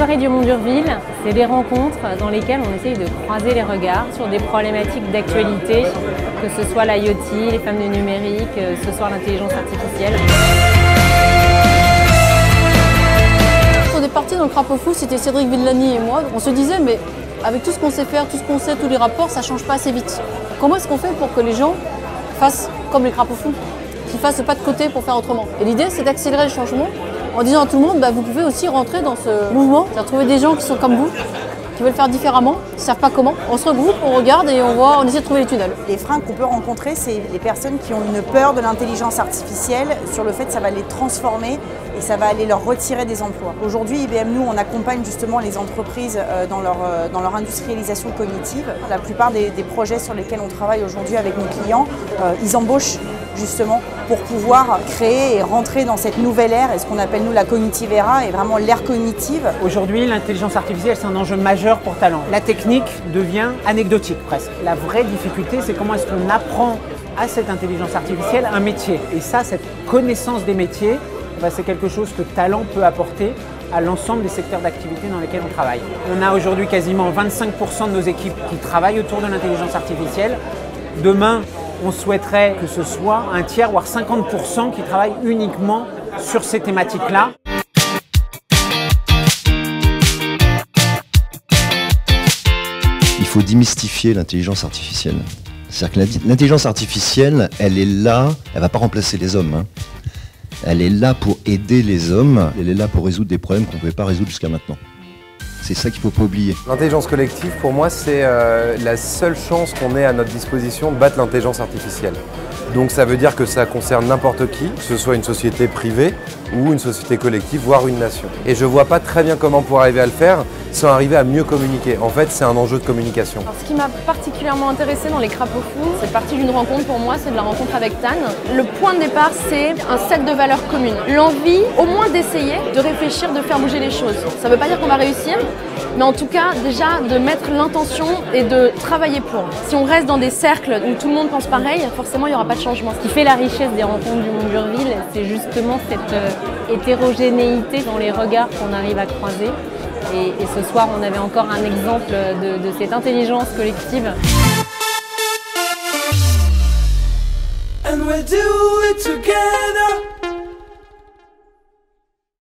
soirées du Mont d'Urville, c'est des rencontres dans lesquelles on essaye de croiser les regards sur des problématiques d'actualité, que ce soit l'IoT, les femmes du numérique, euh, ce soir l'intelligence artificielle. On est parti dans le crapaud fou, c'était Cédric Villani et moi. On se disait, mais avec tout ce qu'on sait faire, tout ce qu'on sait, tous les rapports, ça change pas assez vite. Comment est-ce qu'on fait pour que les gens fassent comme les crapauds fous, qu'ils fassent pas de côté pour faire autrement? Et l'idée, c'est d'accélérer le changement en disant à tout le monde, bah, vous pouvez aussi rentrer dans ce mouvement, c'est-à-dire trouver des gens qui sont comme vous, qui veulent faire différemment, qui ne savent pas comment. On se regroupe, on regarde et on voit, on essaie de trouver les tunnels. Les freins qu'on peut rencontrer, c'est les personnes qui ont une peur de l'intelligence artificielle sur le fait que ça va les transformer et ça va aller leur retirer des emplois. Aujourd'hui, IBM, nous, on accompagne justement les entreprises euh, dans leur, euh, dans leur industrialisation cognitive. La plupart des, projets sur lesquels on travaille aujourd'hui avec nos clients, euh, ils embauchent justement pour pouvoir créer et rentrer dans cette nouvelle ère, et ce qu'on appelle nous la cognitive era, et vraiment l'ère cognitive. Aujourd'hui, l'intelligence artificielle, c'est un enjeu majeur pour Talent. La technique devient anecdotique presque. La vraie difficulté, c'est comment est-ce qu'on apprend à cette intelligence artificielle un métier. Et ça, cette connaissance des métiers, bah, c'est quelque chose que Talent peut apporter à l'ensemble des secteurs d'activité dans lesquels on travaille. On a aujourd'hui quasiment 25% de nos équipes qui travaillent autour de l'intelligence artificielle. Demain, on souhaiterait que ce soit un tiers, voire 50% qui travaillent uniquement sur ces thématiques-là. Il faut démystifier l'intelligence artificielle. C'est-à-dire que l'intelligence artificielle, elle est là, elle ne va pas remplacer les hommes. Hein. Elle est là pour aider les hommes, elle est là pour résoudre des problèmes qu'on ne pouvait pas résoudre jusqu'à maintenant. C'est ça qu'il ne faut pas oublier. L'intelligence collective, pour moi, c'est euh, la seule chance qu'on ait à notre disposition de battre l'intelligence artificielle. Donc ça veut dire que ça concerne n'importe qui, que ce soit une société privée ou une société collective, voire une nation. Et je ne vois pas très bien comment pour arriver à le faire sans arriver à mieux communiquer. En fait, c'est un enjeu de communication. ce qui m'a particulièrement intéressé dans les crapauds fous, c'est parti d'une rencontre pour moi, c'est de la rencontre avec Tan. Le point de départ, c'est un set de valeurs communes. L'envie, au moins d'essayer, de réfléchir, de faire bouger les choses. Ça ne veut pas dire qu'on va réussir, mais en tout cas, déjà, de mettre l'intention et de travailler pour. Si on reste dans des cercles où tout le monde pense pareil, forcément, il n'y aura pas de changement. Ce qui fait la richesse des rencontres du Mont d'Urville, c'est justement cette euh, hétérogénéité dans les regards qu'on arrive à croiser. Et, ce soir, on avait encore un exemple de, cette intelligence collective.